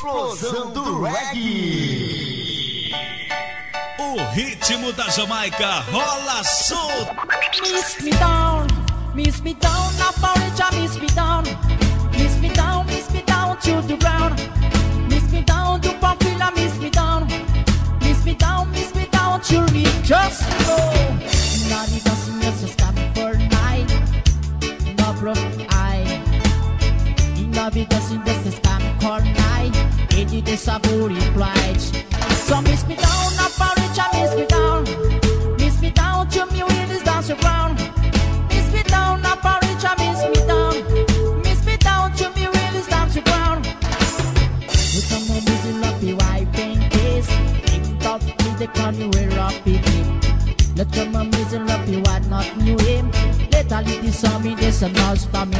Explosão do Reggae. O ritmo da Jamaica rola solto. Miss me down, miss me down, porridge, I miss me down. Miss me down, miss me down to the ground. Miss me down to Pampila, miss me down. Miss me down, miss me down to me, just go. See us just coming for night. No bro, I. See us just. De sabor e. So miss me down, now porridge, I miss me down. Miss me down to me when it's dance around. Miss me down, now porridge, I miss me down. Miss me down to me when it's dance around. You come on, busy lucky white paint case. Ain't up with the corner where up it is. Let your mom is lucky white, not new him. It is on me, this a mouse for me.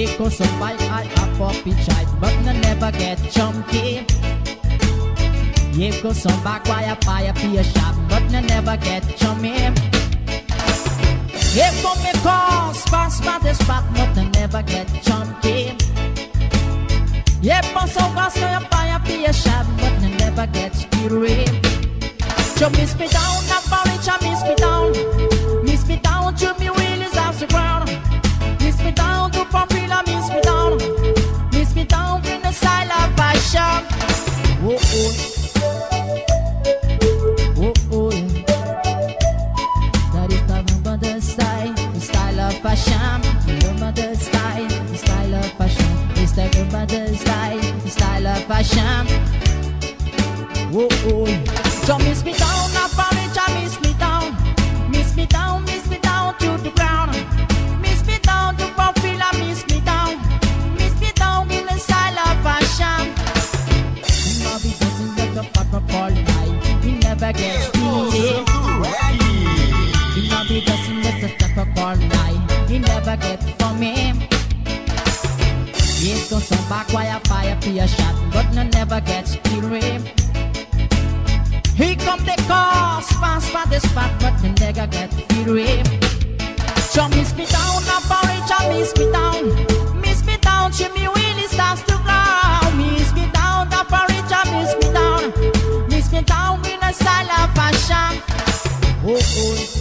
Yeah, cause some bike I a puppy child, but no never get chunky. Yeah, cause some back wire fire for a shop, but no never get chummy. Yeah, come me cause fast by the spot, but no never get chunky. Yeah, but some fast no fire for a shop, but no never get. So miss me down, fashion. The number style, the style of fashion. It's the number the style, the style of fashion. Whoa, oh. So miss me down, I miss me. Miss me down, miss me down never get for me. Yes, go some back wire fire for a shot, but no never gets killed. Here come the cars, fast by the spot, but the nigga get fury. So miss me down, now porridge, miss me down. Miss me down, Jimmy Willie starts to ground. Miss me down, now porridge, miss me down. Miss me down in a of fashion. Oh, oh.